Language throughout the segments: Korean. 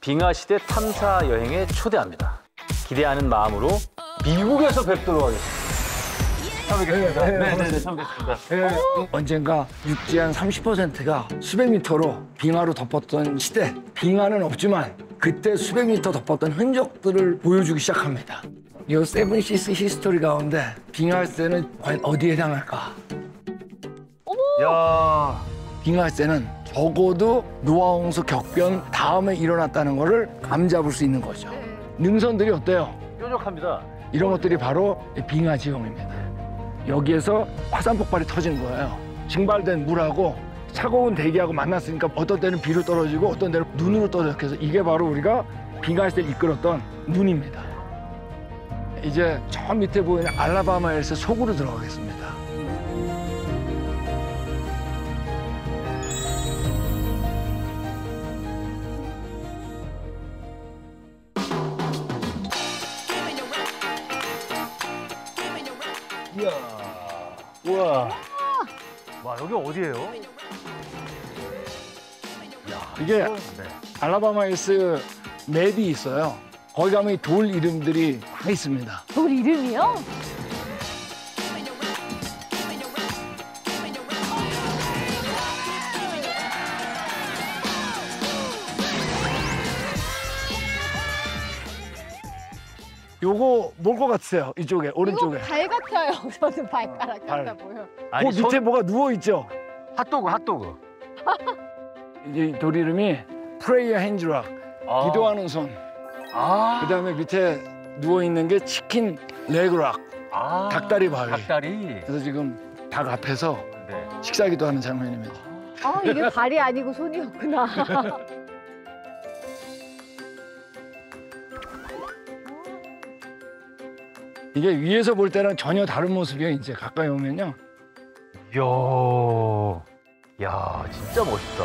빙하 시대 탐사 여행에 초대합니다. 기대하는 마음으로 미국에서 뵙도록 하겠습니다. 처음 뵙겠습니다. 네, 네, 네. 예, 언젠가 육지 한 30%가 수백 미터로 빙하로 덮었던 시대. 빙하는 없지만 그때 수백 미터 덮었던 흔적들을 보여주기 시작합니다. 이 Seven C's History 가운데 빙하세는 과연 어디에 해당할까? 야, 빙하세는 적어도 노아홍수 격변 다음에 일어났다는 것을 감잡을 수 있는 거죠. 능선들이 어때요? 뾰족합니다. 이런 것들이 바로 이 빙하 지형입니다. 여기에서 화산 폭발이 터진 거예요. 증발된 물하고 차가운 대기하고 만났으니까 어떤 때는 비로 떨어지고 어떤 때는 눈으로 떨어져. 그래서 이게 바로 우리가 빙하시대를 이끌었던 눈입니다. 이제 저 밑에 보이는 알라바마에서 속으로 들어가겠습니다. 와. 와, 여기 어디예요? 이게 네. 알라바마에서 맵이 있어요. 거기 가면 이 돌 이름들이 다 있습니다. 돌 이름이요? 요거 뭘 것 같으세요? 이쪽에 오른쪽에. 이거 발 같아요. 저는 발가락 발. 같아 보여. 아니, 그 밑에 손- 뭐가 누워 있죠? 핫도그, 핫도그. 이제 돌 이름이 Prayer Hands Rock 아. 기도하는 손. 아. 그다음에 밑에 누워 있는 게 Chicken Leg Rock 아. 닭다리 바위. 닭다리. 그래서 지금 닭 앞에서 네. 식사 기도 하는 장면입니다. 아 이게 발이 아니고 손이었구나. 이게 위에서 볼 때랑 전혀 다른 모습이에요. 이제 가까이 오면요. 이야. 야, 진짜 멋있다.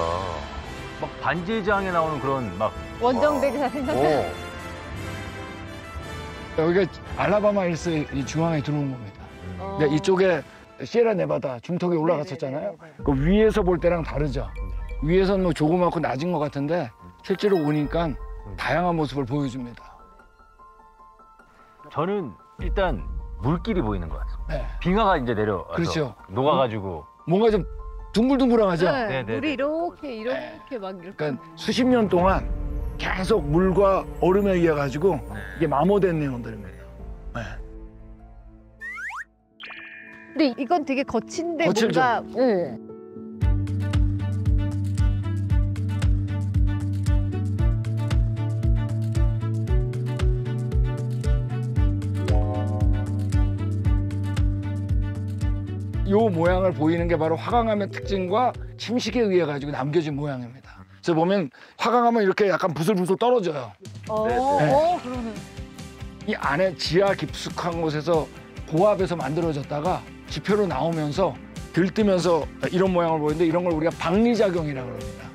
막 반지장에 나오는 그런 막. 원정대가 생각나. 오. 여기가 알라바마 힐스 이 중앙에 들어온 겁니다. 어. 근데 이쪽에 시에라 네바다 중턱에 올라갔었잖아요. 그 위에서 볼 때랑 다르죠. 위에서는 뭐 조그맣고 낮은 것 같은데 실제로 오니까 다양한 모습을 보여줍니다. 저는 일단 물길이 보이는 것 같아요. 네. 빙하가 이제 내려와서 그렇죠. 녹아가지고 뭔가 좀 둥글둥글하죠. 네, 네, 네, 물이 네. 이렇게 이렇게 막 이렇게. 그러니까 수십 년 동안 계속 물과 얼음에 의해 가지고 이게 마모된 내용들입니다. 네. 근데 이건 되게 거친데 거칠죠? 뭔가. 네. 요 모양을 보이는 게 바로 화강암의 특징과 침식에 의해 가지고 남겨진 모양입니다. 그래서 보면 화강암은 이렇게 약간 부슬부슬 떨어져요. 어, 네, 네. 어 그러네. 이 안에 지하 깊숙한 곳에서 고압에서 만들어졌다가 지표로 나오면서 들뜨면서 이런 모양을 보이는데 이런 걸 우리가 박리작용이라고 합니다.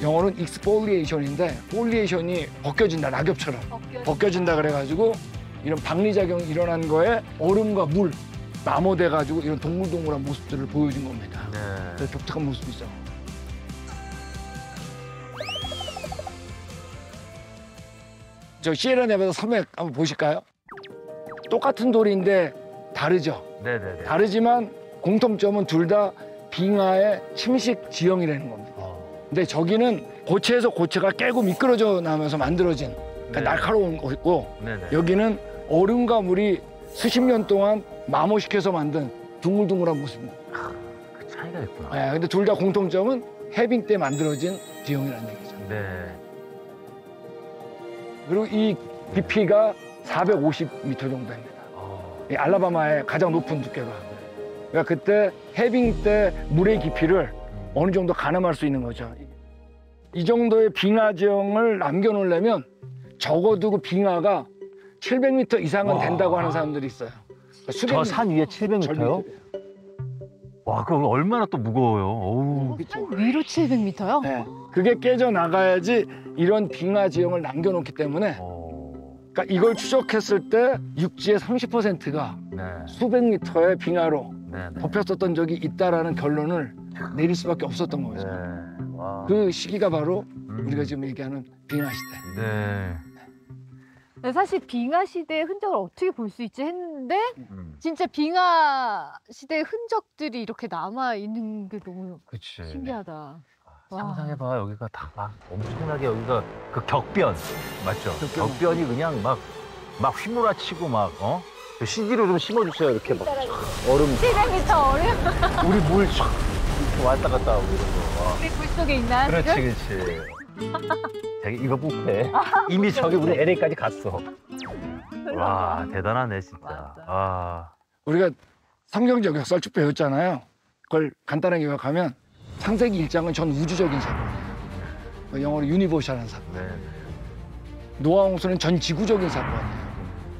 영어로는 exfoliation인데 foliation이 벗겨진다 낙엽처럼 벗겨진다 그래가지고 이런 박리작용이 일어난 거에 얼음과 물 마모돼 가지고 이런 동글동글한 모습들을 보여준 겁니다. 네. 독특한 모습이죠. 저 시에라네바다 산맥 한번 보실까요? 똑같은 돌인데 다르죠. 네네네. 다르지만 공통점은 둘 다 빙하의 침식 지형이라는 겁니다. 어. 근데 저기는 고체에서 고체가 깨고 미끄러져 나면서 만들어진 그러니까 네. 날카로운 거고. 여기는 얼음과 물이 수십 년 동안 마모시켜서 만든 둥글둥글한 모습입니다. 그 차이가 있구나. 네, 근데 둘 다 공통점은 해빙 때 만들어진 지형이라는 얘기죠. 네. 그리고 이 깊이가 450m 정도 됩니다. 어. 이 알라바마의 가장 높은 두께가. 그러니까 그때 해빙 때 물의 깊이를 어느 정도 가늠할 수 있는 거죠. 이 정도의 빙하 지형을 남겨놓으려면 적어도 그 빙하가 700m 이상은 와. 된다고 하는 사람들이 있어요. 저산 위에 700m요? 와, 그거 얼마나 또 무거워요. 어우. 그렇죠. 위로 700m요? 네. 그게 깨져 나가야지 이런 빙하 지형을 남겨놓기 때문에 어. 그러니까 이걸 추적했을 때 육지의 30%가 네. 수백 미터의 빙하로 네 네. 덮였었던 적이 있다라는 결론을 내릴 수밖에 없었던 거죠. 네. 와. 그 시기가 바로 음. 우리가 지금 얘기하는 빙하 시대. 네. 사실 빙하 시대의 흔적을 어떻게 볼 수 있지 했는데 음. 진짜 빙하 시대의 흔적들이 이렇게 남아 있는 게 너무 그치. 신기하다. 와. 상상해봐 여기가 다 막 엄청나게 여기가 그 격변 맞죠? 격변. 격변이 그냥 막 막 휘몰아치고 막 어? CD로 좀 심어주세요 이렇게 막 얼음 700m 어려운 우리 물촥 이렇게 왔다 갔다 하고 이런 거. 와. 우리 물 속에 있나? 그렇지? 그렇지. 자기 이거 뷔페 이미 저기 우리 LA까지 갔어. 와 대단하네 진짜. 맞아. 아 우리가 성경적 역사를 쭉 배웠잖아요. 그걸 간단하게 요약하면 창세기 1장은 전 우주적인 사건이에요. 그 영어로 유니버셜한 사건. 네. 노아 홍수는 전 지구적인 사건이에요.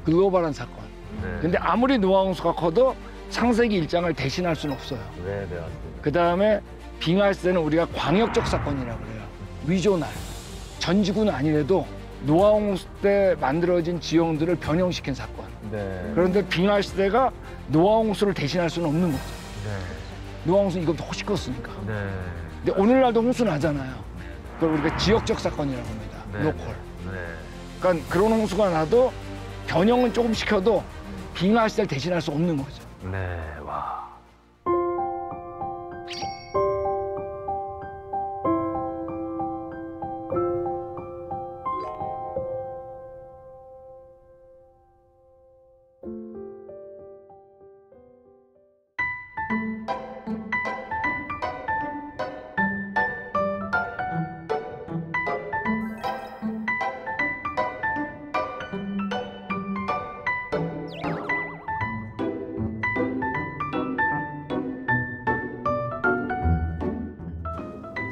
글로벌한 사건. 네. 근데 아무리 노아 홍수가 커도 창세기 1장을 대신할 수는 없어요. 네, 네 맞습니다. 그 다음에 빙하 시대는 우리가 광역적 사건이라고 그래요. Regional. 전 지구는 아니래도 노아 홍수 때 만들어진 지형들을 변형시킨 사건. 네. 그런데 빙하 시대가 노아 홍수를 대신할 수는 없는 거죠. 네. 노아 홍수는 이것도 훨씬 컸으니까. 네. 근데 오늘날도 홍수 나잖아요. 그걸 우리가 지역적 사건이라고 합니다. 네. Local. 네. 그러니까 그런 홍수가 나도 변형은 조금 시켜도 빙하 시대를 대신할 수 없는 거죠.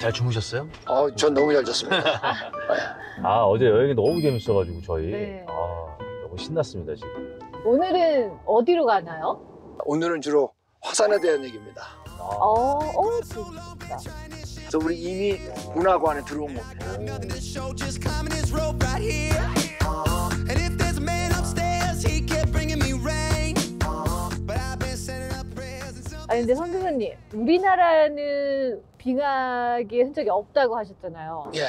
잘 주무셨어요? 어, 전 너무 잘 잤습니다. 아 어제 여행이 너무 재밌어가지고 저희 네. 아 너무 신났습니다 지금. 오늘은 어디로 가나요? 오늘은 주로 화산에 대한 얘기입니다. 아, 어, 어, 재밌다. 그래서 우리 이미 문화관에 들어온 겁니다. show 아니 근데 선 교수님, 우리나라는 빙하기의 흔적이 없다고 하셨잖아요. 예.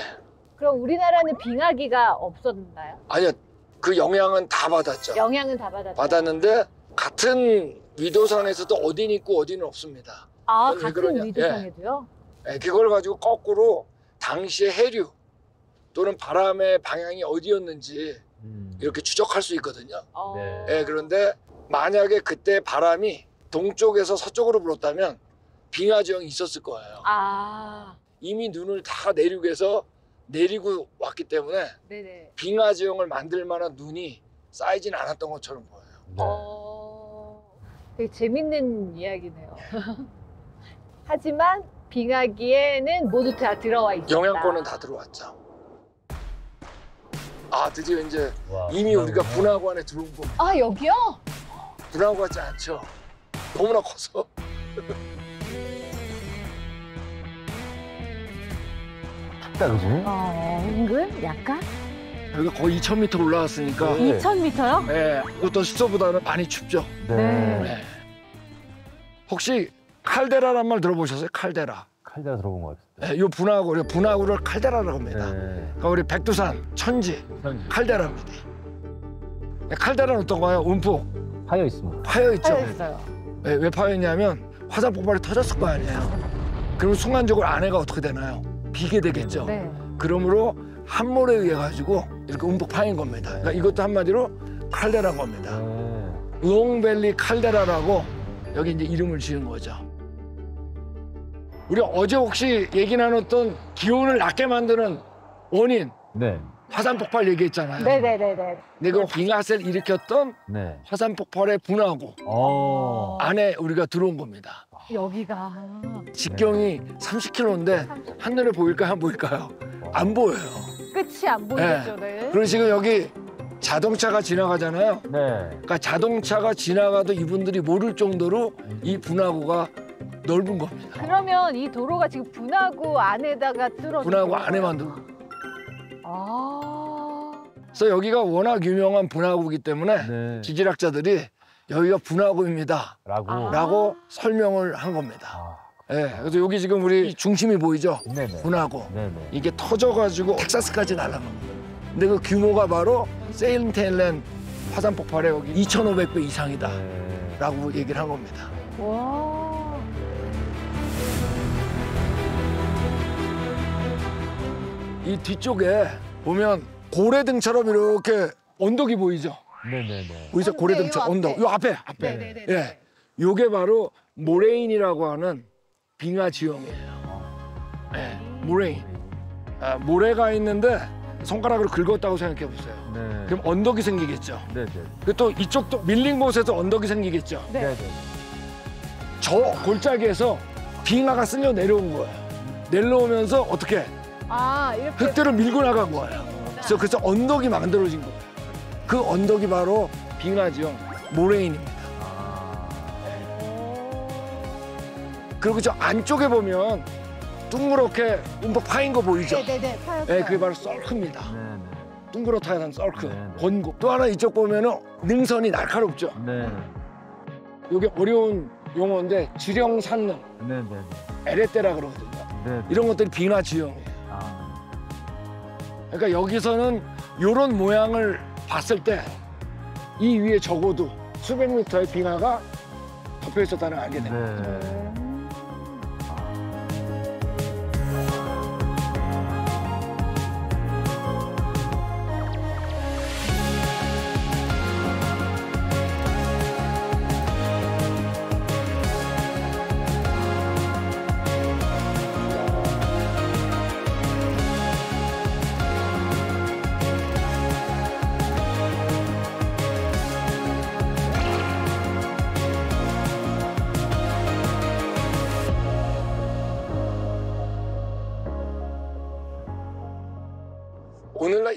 그럼 우리나라는 빙하기가 없었나요? 아니요. 그 영향은 다 받았죠. 영향은 다 받았다. 받았는데 같은 위도상에서도 어디는 있고 어디는 없습니다. 아, 왜 같은 그러냐? 위도상에도요? 예, 그걸 가지고 거꾸로 당시의 해류 또는 바람의 방향이 어디였는지 음. 이렇게 추적할 수 있거든요. 어. 네. 예, 그런데 만약에 그때 바람이 동쪽에서 서쪽으로 불었다면 빙하 지형이 있었을 거예요. 아, 이미 눈을 다 내륙에서 내리고 왔기 때문에 네네. 빙하 지형을 만들 만한 눈이 쌓이진 않았던 것처럼 보여요. 네. 어, 되게 재밌는 이야기네요. 하지만 빙하기에는 모두 다 들어와 있다. 영향권은 다 들어왔죠. 아 드디어 이제 와, 이미 우리가 그렇구나. 분화관에 들어온 겁니다. 아, 여기요? 분화구 같지 않죠? 너무나 커서 춥다 그지? 어, 은근 약간? 여기가 거의 2,000m 올라왔으니까 네. 2000m요? 예, 어떤 습도보다는 많이 춥죠. 네. 네. 혹시 칼데라란 말 들어보셨어요? 칼데라. 칼데라 들어본 것 같아요. 예, 이 분화구, 우리가 분화구를 칼데라라고 합니다. 네. 그러니까 우리 백두산, 천지, 칼데라입니다. 예, 칼데라는 어떤 거예요? 움푹 파여 있습니다. 파여 있죠. 하였어요. 예, 왜 파였냐면 화산 폭발이 터졌을 거 아니에요. 그럼 순간적으로 안에가 어떻게 되나요? 비게 되겠죠. 네. 그러므로 함몰에 의해 가지고 이렇게 움푹 파인 겁니다. 그러니까 이것도 한마디로 칼데라인 겁니다. 네. 우엉밸리 칼데라라고 여기 이제 이름을 지은 거죠. 우리 어제 혹시 얘기 나눴던 기온을 낮게 만드는 원인 네. 화산 폭발 얘기했잖아요. 네네네네. 그 빙하세를 일으켰던 네. 화산 폭발의 분화구 어. 안에 우리가 들어온 겁니다. 여기가. 직경이 30km인데 한눈에 보일까요? 안 보일까요? 안 보여요. 끝이 안 보이겠죠, 네. 그리고 지금 여기 자동차가 지나가잖아요. 네. 그러니까 자동차가 지나가도 이분들이 모를 정도로 이 분화구가 넓은 겁니다. 그러면 이 도로가 지금 분화구 안에다가 뚫어. 분화구 안에 만들고. 아. 그래서 여기가 워낙 유명한 분화구이기 때문에 네. 지질학자들이 여기가 분화구입니다. 라고. 아. 라고 설명을 한 겁니다. 아, 예, 그래서 여기 지금 우리 중심이 보이죠? 네네. 분하고 네네. 이게 터져가지고 텍사스까지 날아갑니다. 근데 그 규모가 바로 세일테일랜 화산 폭발의 여기 2,500배 이상이다 라고 네. 얘기를 한 겁니다. 와. 이 뒤쪽에 보면 고래등처럼 이렇게 언덕이 보이죠? 네네네. 보이죠? 어, 네, 고래등처럼 요 언덕. 앞에. 요 앞에, 앞에. 네네네. 예, 요게 바로 모레인이라고 하는 빙하 지형이에요. 예, 모레인. 아, 모래가 있는데 손가락으로 긁었다고 생각해 보세요. 네. 그럼 언덕이 생기겠죠. 네네. 그리고 또 이쪽도 밀린 곳에서 언덕이 생기겠죠. 네. 네네. 저 골짜기에서 빙하가 쓸려 내려온 거예요. 내려오면서 어떻게 아, 이렇게. 흙들을 밀고 나간 거예요. 그래서 그래서 언덕이 만들어진 거예요. 그 언덕이 바로 빙하 지형 모레인입니다. 아. 그리고 저 안쪽에 보면 둥그렇게 움푹 파인 거 보이죠? 네네네. 파였어요. 네, 그게 바로 썰크입니다. 네네. 둥그렇다는 썰크, 네, 네. 권고. 또 하나 이쪽 보면 은 능선이 날카롭죠. 네. 이게 어려운 용어인데 지령 산능, 네네. 에레떼라 그러거든요. 네. 이런 것들이 빙하 지형이에요. 아. 그러니까 여기서는 이런 모양을 봤을 때 이 위에 적어도 수백 미터의 빙하가 덮여 있었다는 걸 알게 됩니다. 네.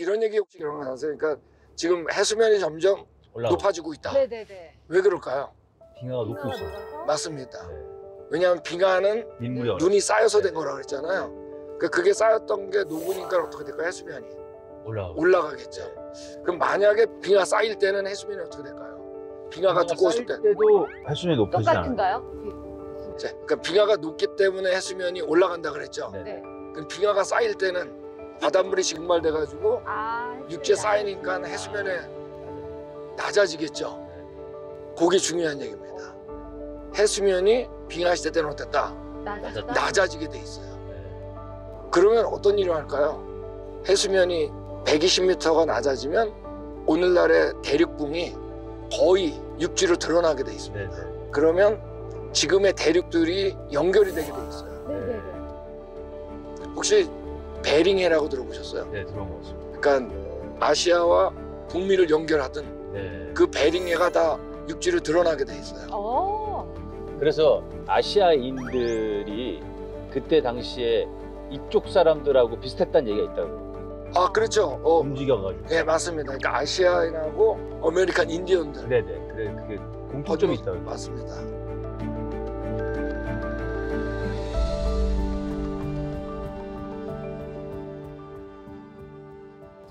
이런 얘기 혹시 그런 거 아세요? 그러니까 지금 해수면이 점점 올라. 높아지고 있다. 네네네. 왜 그럴까요? 빙하가 높고 있어. 맞습니다. 네. 왜냐하면 빙하는 민물이 얼어. 눈이 쌓여서 된 거라고 그랬잖아요. 그러니까 그게 쌓였던 게 녹으니까 어떻게 될까요? 해수면이 올라가. 올라가겠죠. 그럼 만약에 빙하 쌓일 때는 해수면이 어떻게 될까요? 빙하가 두꺼웠을 때. 때도 해수면이 높아지지 않아요. 똑같은가요? 자, 그러니까 빙하가 녹기 때문에 해수면이 올라간다 그랬죠. 네. 네. 그럼 빙하가 쌓일 때는 바닷물이 증발돼 가지고 아. 육지에 쌓이니까 해수면에 낮아지겠죠. 그게 중요한 얘기입니다. 해수면이 빙하 시대 때는 어땠다? 낮았다. 낮아지게 돼 있어요. 네. 그러면 어떤 일이 할까요? 해수면이 120m가 낮아지면 오늘날의 대륙붕이 거의 육지로 드러나게 돼 있습니다. 네. 네. 그러면 지금의 대륙들이 연결이 되게 돼 있어요. 네네네. 혹시 베링해라고 들어보셨어요? 네, 들어본 거 같습니다. 그러니까 아시아와 북미를 연결하던 네. 그 베링해가 다 육지로 드러나게 돼 있어요. 어. 그래서 아시아인들이 그때 당시에 이쪽 사람들하고 비슷했다는 얘기가 있다고. 아 그렇죠. 어, 움직여가지고. 네 맞습니다. 그러니까 아시아인하고 아메리칸 인디언들 네네. 그래 그게 공통점이 있다고. 맞습니다.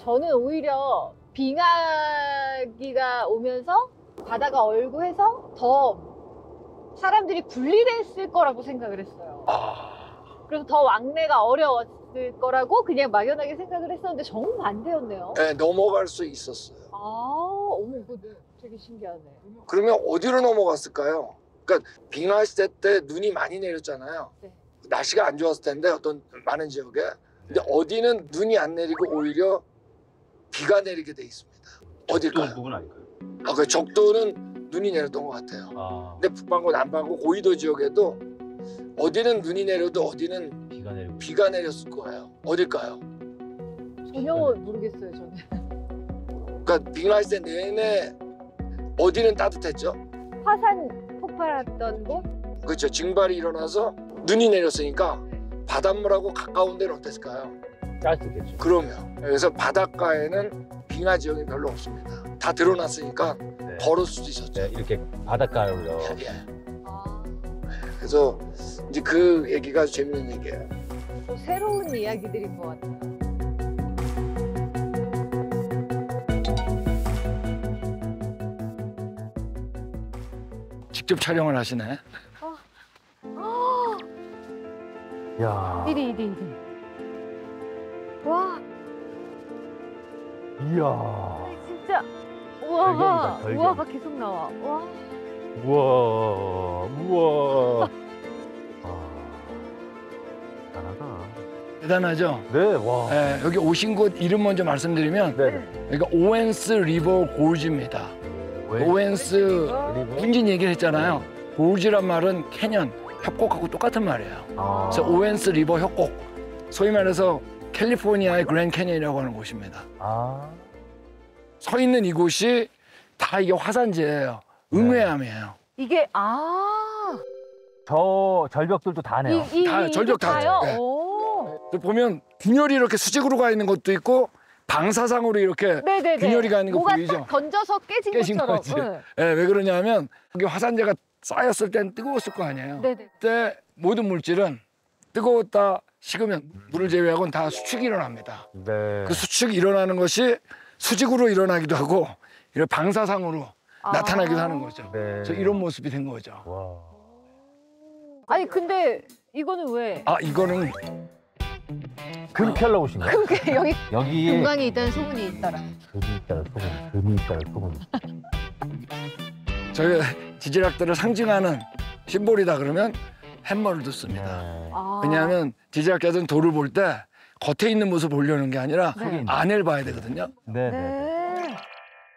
저는 오히려 빙하기가 오면서 바다가 얼고 해서 더 사람들이 분리됐을 거라고 생각을 했어요. 아, 그래서 더 왕래가 어려웠을 거라고 그냥 막연하게 생각을 했었는데 정반대였네요. 네, 넘어갈 수 있었어요. 아, 어머, 이거 되게 신기하네. 그러면 어디로 넘어갔을까요? 그러니까 빙하 시대 때 눈이 많이 내렸잖아요. 네. 날씨가 안 좋았을 텐데 어떤 많은 지역에. 근데 어디는 눈이 안 내리고 오히려 비가 내리게 돼 있습니다. 어딜까요? 부분 아닐까요? 아, 그 적도는 눈이 내렸던 것 같아요. 아 근데 북반구, 남반구, 고위도 지역에도 어디는 눈이 내려도 어디는 비가 내리고. 비가 내렸을 거예요. 어딜까요? 전혀 모르겠어요, 저는. 그러니까 빙하 시대 내내 어디는 따뜻했죠? 화산 폭발했던 곳? 그렇죠. 징발이 일어나서 눈이 내렸으니까 바닷물하고 가까운 데는 어땠을까요? 따뜻했겠죠. 그러면 그래서 바닷가에는 빙하 지역이 별로 없습니다. 다 드러났으니까 네. 걸을 수도 있었죠. 네, 이렇게 바닷가로. 예. 아, 그래서 이제 그 얘기가 재밌는 얘기예요. 또 새로운 이야기들인 것 같아요. 직접 촬영을 하시네. 야. 이리 이리 이리. 와 이야. 진짜 절경이다, 절경. 우와가 계속 나와. 와 우와. 우와. 아. 대단하다. 대단하죠? 네, 와. 예, 여기 오신 곳 이름 먼저 말씀드리면 네. 여기가 Owens River Gorge입니다. Owens River? 군진 얘기를 했잖아요. Gorge란 말은 canyon, 협곡하고 똑같은 말이에요. 아. 그래서 Owens River 협곡, 소위 말해서 캘리포니아의 그랜 캐년이라고 하는 곳입니다. 아. 서 있는 이곳이 다 이게 화산재예요. 응회암이에요. 이게 아 저 절벽들도 다네요. 이, 이, 다 이- 절벽 다 다요? 네. 보면 균열이 이렇게 수직으로 가 있는 것도 있고 방사상으로 이렇게 네네네. 균열이 가 있는 거 보이죠? 딱 던져서 깨진, 깨진 것처럼. 거지. 네. 예, 왜 그러냐면 여기 화산재가 쌓였을 땐 뜨거웠을 거 아니에요. 네네. 그때 모든 물질은 뜨거웠다 식으면 물을 제외하고는 다 수축이 일어납니다. 네. 그 수축이 일어나는 것이 수직으로 일어나기도 하고 이런 방사상으로 아. 나타나기도 하는 거죠. 네. 그래서 이런 모습이 된 거죠. 와. 아니 근데 이거는 왜? 아 이거는 그렇게 하려고 오신 거예요? 그게 여기 여기에 금강에 있다는 소문이 있더라. 금이 있다는 소문, 금이 있다는 소문. 저희 지질학들을 상징하는 심볼이다 그러면 햄머를 듣습니다. 네. 아. 왜냐하면 지질학자들은 돌을 볼 때 겉에 있는 모습을 보려는 게 아니라 네. 안을 봐야 되거든요. 네. 네. 네.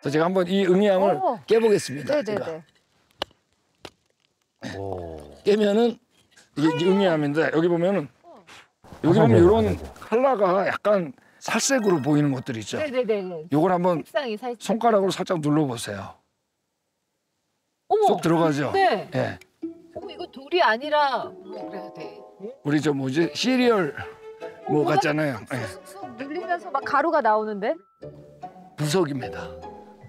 그래서 제가 한번 이 응이암을 어. 깨보겠습니다. 제가. 네네네. 오. 깨면은 이게 이제 응이암인데 여기 보면은 여기 보면 이런. 컬러가 약간 살색으로 보이는 것들이 있죠. 네네네. 요걸 한번. 손가락으로 살짝 눌러보세요. 어머. 쏙 들어가죠. 네. 예, 어머 이거 돌이 아니라 뭐 그래야 돼. 우리 저 뭐지 시리얼 뭐 같잖아요. 예, 쑥쑥 눌리면서 막 가루가 나오는데. 부석입니다.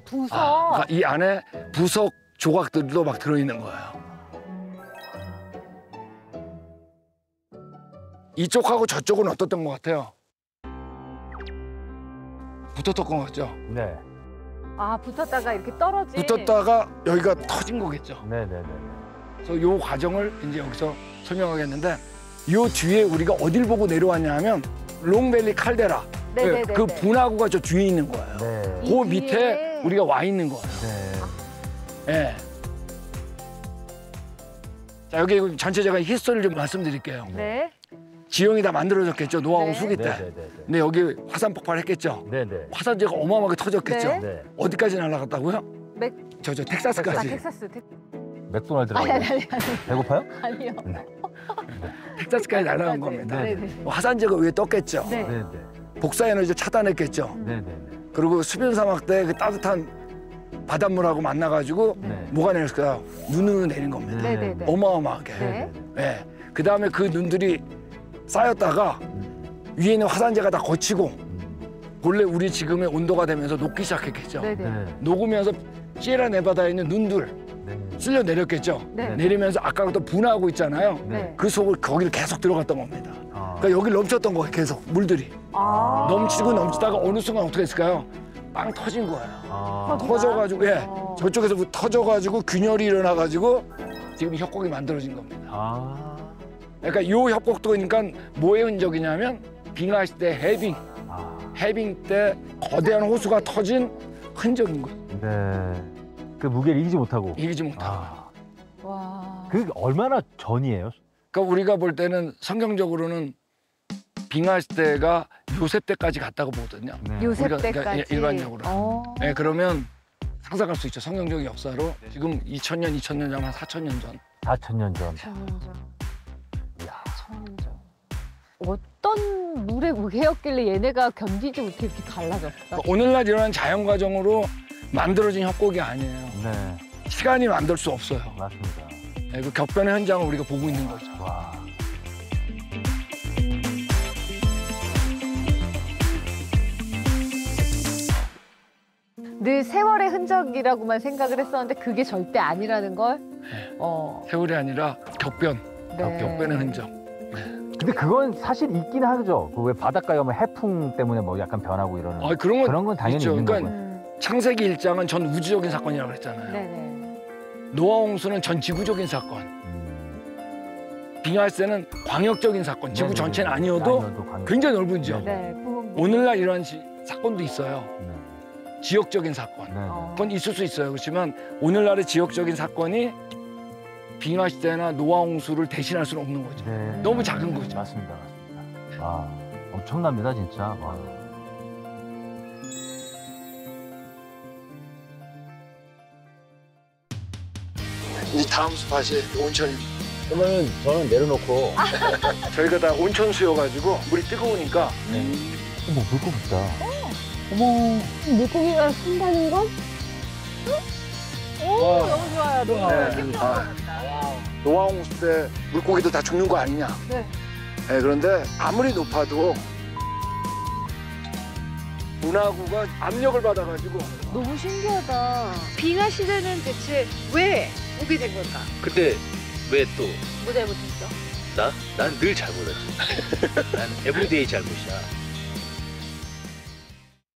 부서. 아, 그러니까 이 안에 부석 조각들도 막 들어있는 거예요. 이쪽하고 저쪽은 어떻던 것 같아요? 붙었던 것 같죠? 네. 아 붙었다가 이렇게 떨어진. 붙었다가 여기가 터진 거겠죠. 네. 네. 네. 그래서 요 과정을 이제 여기서 설명하겠는데 요 뒤에 우리가 어딜 보고 내려왔냐 하면 롱밸리 칼데라 네네네. 그 분화구가 저 뒤에 있는 거예요. 네. 이 그. 밑에 우리가 와 있는 거예요. 네. 예. 자 여기 전체 제가 히스토리를 좀 말씀드릴게요. 네. 지형이 다 만들어졌겠죠 노하우 네. 수기 때. 네. 네. 네. 근데 여기 화산 폭발했겠죠. 네. 네. 화산재가 어마어마하게 터졌겠죠. 네. 네. 어디까지 날아갔다고요? 맥. 저저아 텍사스까지. 텍사스. 텍... 맥도날드 아니 아니 아니 배고파요? 아니요. 텍사스까지 날아간 네, 겁니다. 네, 네. 화산재가 위에 떴겠죠. 네. 네. 네. 복사 에너지 차단했겠죠. 네. 네. 그리고 수변 사막 때 그 따뜻한 바닷물하고 만나가지고 네. 뭐가 내렸을까요? 눈으로 내린 겁니다. 네, 네, 네. 어마어마하게. 네. 예. 그 다음에 그 눈들이 쌓였다가 위에 있는 화산재가 다 거치고 본래 우리 지금의 온도가 되면서 녹기 시작했겠죠. 네, 네. 네. 녹으면서 시에라 네바다에 있는 눈들 네. 쓸려 내렸겠죠. 네. 내리면서 아까부터 분화하고 있잖아요. 네. 그 속을 거기를 계속 들어갔던 겁니다. 아. 그러니까 여기 넘쳤던 거예요. 계속 물들이 아. 넘치고 넘치다가 어느 순간 어떻게 했을까요? 빵 터진 거예요. 아. 터져가지고 예 어. 저쪽에서 터져가지고 균열이 일어나가지고 지금 협곡이 만들어진 겁니다. 아. 그러니까 요 협곡도 그러니까 뭐의 흔적이냐면 빙하 시대 해빙 아. 해빙 때 거대한 호수가 터진 흔적인 거예요. 네. 그 무게를 이기지 못하고. 이기지 못하고. 아. 와. 그 얼마나 전이에요? 그러니까 우리가 볼 때는 성경적으로는 빙하 시대가 요셉 때까지 갔다고 보거든요. 네. 요셉 우리가 그러니까 때까지. 예, 일반적으로. 어. 네, 그러면 상상할 수 있죠. 성경적 역사로 지금 2000년, 2000년 전, 한 4000년 전. 4천 년 전. 천년전. 이야. 천년전. 어떤 물의 무게였길래 얘네가 견디지 못해 이렇게 갈라졌어? 그러니까 오늘날 일어난 자연 과정으로 만들어진 협곡이 아니에요. 네. 시간이 만들 수 없어요. 맞습니다. 네, 그 격변의 현장을 우리가 보고 있는 거죠. 와. 늘 세월의 흔적이라고만 생각을 했었는데 그게 절대 아니라는 걸. 네. 어. 세월이 아니라 격변, 네. 격변의 흔적. 근데 그건 사실 있긴 하죠. 그 왜 바닷가에 오면 해풍 때문에 뭐 약간 변하고 이러는. 아, 그런 건 그런 건 당연히 있죠. 있는 그러니까 거고요. 음. 창세기 일장은 전 우주적인 사건이라고 그랬잖아요. 네네. 노아 홍수는 전 지구적인 사건. 음. 빙하 시대는 광역적인 사건, 지구 네네네. 전체는 아니어도. 굉장히 넓은 지역. 네. 오늘날 이런 시- 사건도 있어요. 네. 지역적인 사건. 네. 어. 그건 있을 수 있어요. 그렇지만 오늘날의 지역적인 사건이 빙하 시대나 노아 홍수를 대신할 수는 없는 거죠. 네. 너무 작은 거죠. 맞습니다, 맞습니다. 와, 엄청납니다, 진짜. 와. 이제 다음 스팟이 온천입니다. 그러면 저는 내려놓고. 저희가 다 온천 수여가지고 물이 뜨거우니까 네. 어머, 물고기 있다. 어머. 물고기가 산다는 건? 오, 와. 너무 좋아요. 너무 네. 좋아요. 신기한 아. 것 같다. 노아 홍수 때 물고기들 다 죽는 거 아니냐. 네. 네, 그런데 아무리 높아도 운하구가 압력을 받아가지고 너무 신기하다. 빙하 시대는 대체 왜 오게 된 걸까? 근데 왜 또 뭐 잘못했어? 나? 난 늘 잘못하지. 난 에브리데이 잘못이야.